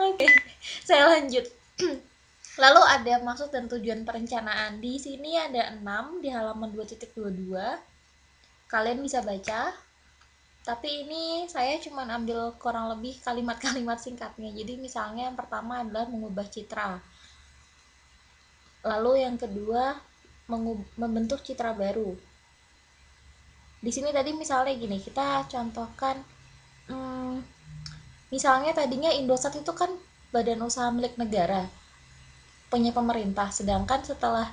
Oke, saya lanjut. Lalu ada maksud dan tujuan perencanaan. Di sini ada 6 di halaman 2.22. Kalian bisa baca. Tapi ini saya cuma ambil kurang lebih kalimat-kalimat singkatnya. Jadi misalnya yang pertama adalah mengubah citra. Lalu yang kedua membentuk citra baru. Di sini tadi misalnya gini, kita contohkan misalnya tadinya Indosat itu kan badan usaha milik negara punya pemerintah. Sedangkan setelah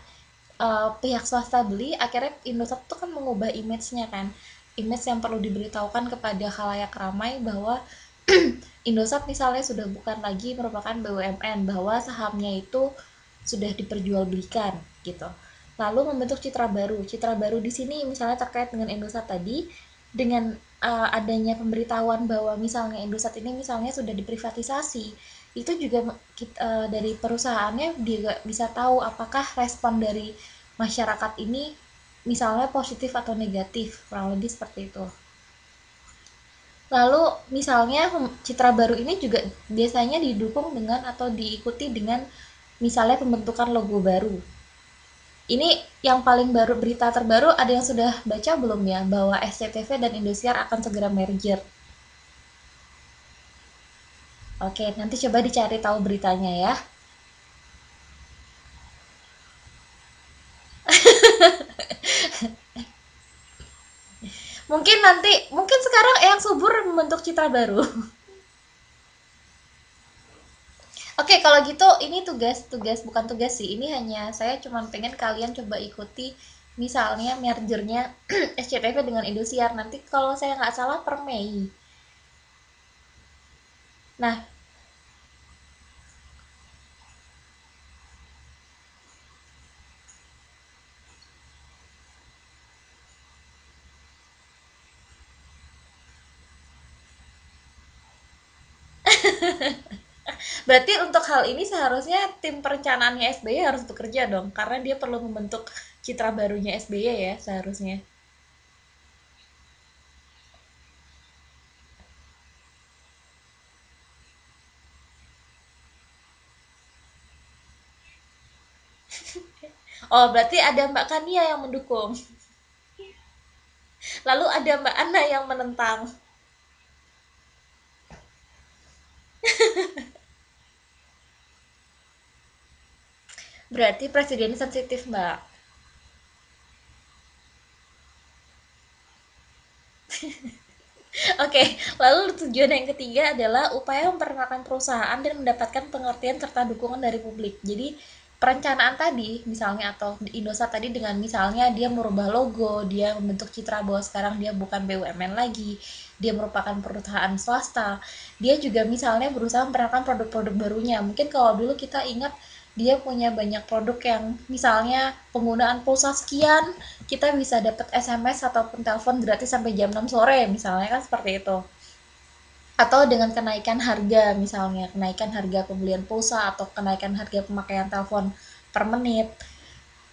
uh, pihak swasta beli akhirnya Indosat itu kan mengubah image-nya kan. Image yang perlu diberitahukan kepada khalayak ramai bahwa Indosat misalnya sudah bukan lagi merupakan BUMN bahwa sahamnya itu sudah diperjualbelikan gitu. Lalu membentuk citra baru. Citra baru di sini misalnya terkait dengan Indosat tadi dengan uh, adanya pemberitahuan bahwa misalnya Indosat ini misalnya sudah diprivatisasi itu juga kita, uh, dari perusahaannya juga bisa tahu apakah respon dari masyarakat ini misalnya positif atau negatif kurang lebih seperti itu. Lalu misalnya citra baru ini juga biasanya didukung dengan atau diikuti dengan misalnya pembentukan logo baru ini yang paling baru berita terbaru ada yang sudah baca belum ya bahwa SCTV dan Indosiar akan segera merger Oke, nanti coba dicari tahu beritanya ya. mungkin nanti, mungkin sekarang yang subur membentuk citra baru. Oke, kalau gitu ini tugas, tugas bukan tugas sih. Ini hanya saya cuma pengen kalian coba ikuti misalnya mergernya SCTV dengan Indosiar. Nanti kalau saya nggak salah per Mei Nah, Berarti untuk hal ini seharusnya tim perencanaannya SBY harus bekerja dong, karena dia perlu membentuk citra barunya SBY ya seharusnya. Oh, berarti ada Mbak Kania yang mendukung. Lalu ada Mbak Ana yang menentang. Berarti presiden sensitif, Mbak. Oke, lalu tujuan yang ketiga adalah upaya memperkenalkan perusahaan dan mendapatkan pengertian serta dukungan dari publik. Jadi, perencanaan tadi misalnya atau Indosat tadi dengan misalnya dia merubah logo, dia membentuk citra bahwa sekarang dia bukan BUMN lagi, dia merupakan perusahaan swasta. Dia juga misalnya berusaha memperkenalkan produk-produk barunya. Mungkin kalau dulu kita ingat dia punya banyak produk yang misalnya penggunaan pulsa sekian, kita bisa dapat SMS ataupun telepon gratis sampai jam 6 sore misalnya kan seperti itu. Atau dengan kenaikan harga misalnya kenaikan harga pembelian pulsa atau kenaikan harga pemakaian telepon per menit.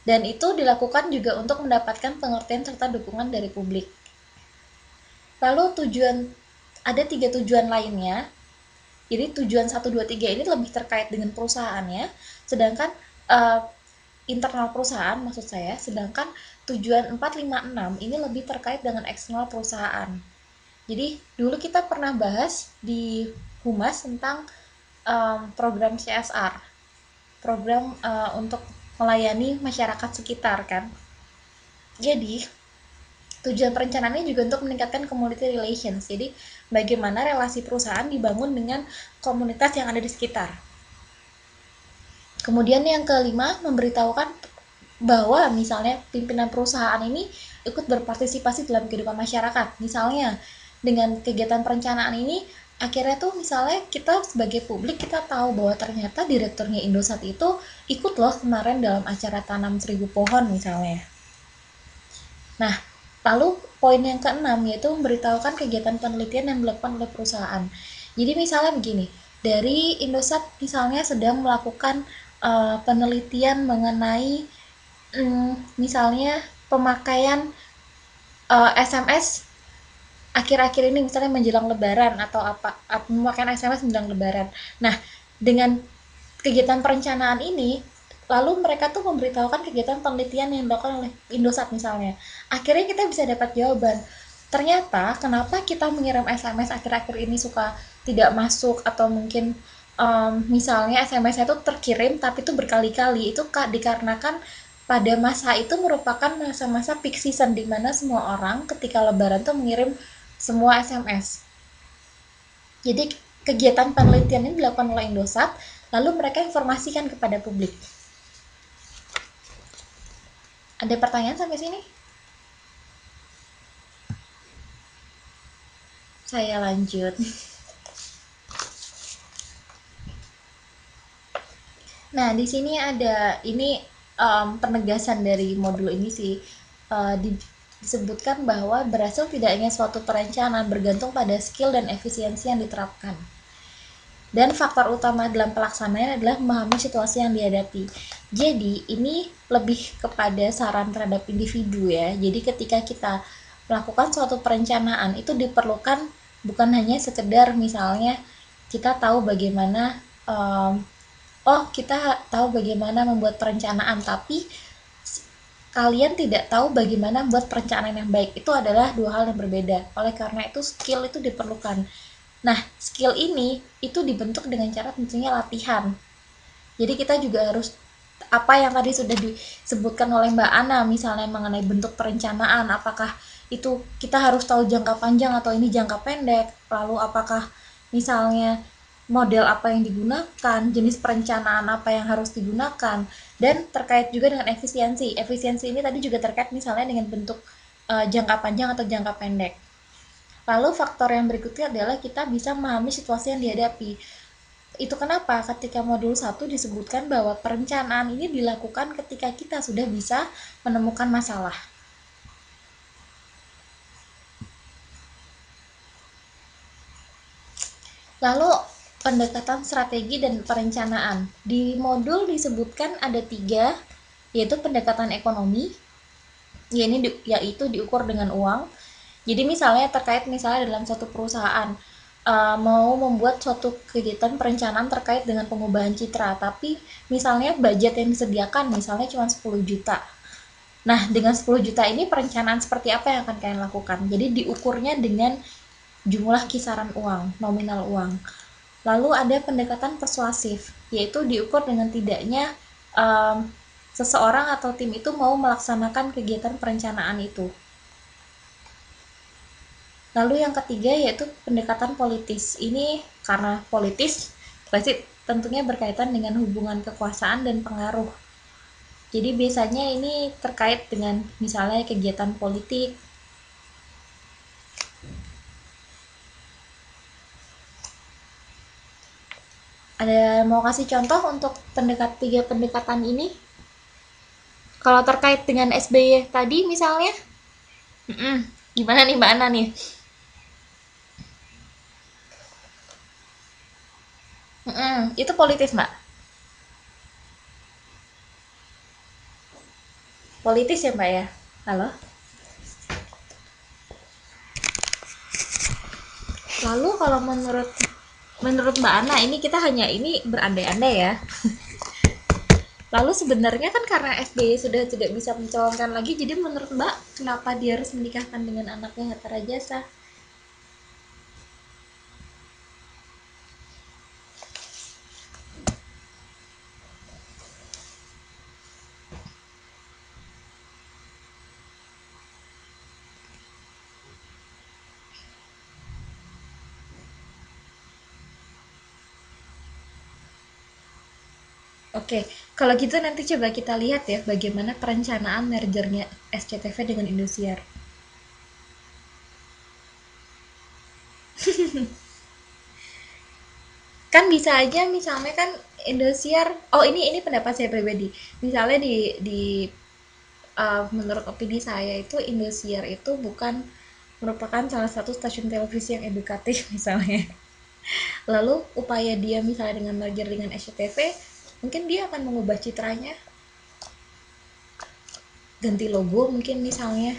Dan itu dilakukan juga untuk mendapatkan pengertian serta dukungan dari publik. Lalu tujuan ada tiga tujuan lainnya jadi tujuan 1, 2, 3 ini lebih terkait dengan perusahaannya. Sedangkan uh, internal perusahaan maksud saya sedangkan tujuan 4, 5, 6 ini lebih terkait dengan eksternal perusahaan. Jadi dulu kita pernah bahas di Humas tentang um, program CSR, program uh, untuk melayani masyarakat sekitar kan. Jadi tujuan perencanaannya juga untuk meningkatkan community relations. Jadi bagaimana relasi perusahaan dibangun dengan komunitas yang ada di sekitar. Kemudian yang kelima memberitahukan bahwa misalnya pimpinan perusahaan ini ikut berpartisipasi dalam kehidupan masyarakat. Misalnya dengan kegiatan perencanaan ini akhirnya tuh misalnya kita sebagai publik kita tahu bahwa ternyata direkturnya Indosat itu ikut loh kemarin dalam acara tanam seribu pohon misalnya. Nah, lalu poin yang keenam yaitu memberitahukan kegiatan penelitian yang dilakukan oleh perusahaan. Jadi misalnya begini, dari Indosat misalnya sedang melakukan uh, penelitian mengenai um, misalnya pemakaian uh, eh, SMS akhir-akhir ini misalnya menjelang lebaran atau apa pemakaian SMS menjelang lebaran. Nah, dengan kegiatan perencanaan ini lalu mereka tuh memberitahukan kegiatan penelitian yang dilakukan oleh Indosat misalnya akhirnya kita bisa dapat jawaban ternyata kenapa kita mengirim SMS akhir-akhir ini suka tidak masuk atau mungkin um, misalnya SMS itu terkirim tapi itu berkali-kali itu dikarenakan pada masa itu merupakan masa-masa peak season di mana semua orang ketika lebaran tuh mengirim semua SMS. Jadi kegiatan penelitian ini dilakukan oleh Indosat, lalu mereka informasikan kepada publik. Ada pertanyaan sampai sini? Saya lanjut. Nah, di sini ada ini um, penegasan dari modul ini sih uh, di, disebutkan bahwa berhasil tidaknya suatu perencanaan bergantung pada skill dan efisiensi yang diterapkan. Dan faktor utama dalam pelaksanaan adalah memahami situasi yang dihadapi. Jadi, ini lebih kepada saran terhadap individu ya. Jadi, ketika kita melakukan suatu perencanaan itu diperlukan bukan hanya sekedar misalnya kita tahu bagaimana um, oh kita tahu bagaimana membuat perencanaan tapi kalian tidak tahu bagaimana membuat perencanaan yang baik itu adalah dua hal yang berbeda oleh karena itu skill itu diperlukan nah skill ini itu dibentuk dengan cara tentunya latihan jadi kita juga harus apa yang tadi sudah disebutkan oleh Mbak Ana misalnya mengenai bentuk perencanaan apakah itu kita harus tahu jangka panjang atau ini jangka pendek lalu apakah misalnya model apa yang digunakan, jenis perencanaan apa yang harus digunakan, dan terkait juga dengan efisiensi. Efisiensi ini tadi juga terkait misalnya dengan bentuk uh, jangka panjang atau jangka pendek. Lalu faktor yang berikutnya adalah kita bisa memahami situasi yang dihadapi. Itu kenapa ketika modul 1 disebutkan bahwa perencanaan ini dilakukan ketika kita sudah bisa menemukan masalah. Lalu pendekatan strategi dan perencanaan. Di modul disebutkan ada tiga, yaitu pendekatan ekonomi, ya yaitu diukur dengan uang. Jadi misalnya terkait misalnya dalam satu perusahaan uh, mau membuat suatu kegiatan perencanaan terkait dengan pengubahan citra, tapi misalnya budget yang disediakan misalnya cuma 10 juta. Nah, dengan 10 juta ini perencanaan seperti apa yang akan kalian lakukan? Jadi diukurnya dengan jumlah kisaran uang, nominal uang. Lalu ada pendekatan persuasif, yaitu diukur dengan tidaknya um, seseorang atau tim itu mau melaksanakan kegiatan perencanaan itu. Lalu yang ketiga yaitu pendekatan politis. Ini karena politis pasti tentunya berkaitan dengan hubungan kekuasaan dan pengaruh. Jadi biasanya ini terkait dengan misalnya kegiatan politik, ada mau kasih contoh untuk pendekat tiga pendekatan ini kalau terkait dengan SBY tadi misalnya mm -mm. gimana nih mbak Ana nih mm -mm. itu politis mbak politis ya mbak ya halo lalu kalau menurut menurut Mbak Ana ini kita hanya ini berandai-andai ya. Lalu sebenarnya kan karena SBY sudah tidak bisa mencalonkan lagi, jadi menurut Mbak kenapa dia harus menikahkan dengan anaknya Hatta Rajasa? Oke, kalau gitu nanti coba kita lihat ya bagaimana perencanaan mergernya SCTV dengan Indosiar. kan bisa aja misalnya kan Indosiar, oh ini ini pendapat saya pribadi. Misalnya di di uh, menurut opini saya itu Indosiar itu bukan merupakan salah satu stasiun televisi yang edukatif misalnya. Lalu upaya dia misalnya dengan merger dengan SCTV mungkin dia akan mengubah citranya. Ganti logo mungkin misalnya.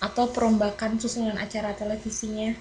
Atau perombakan susunan acara televisinya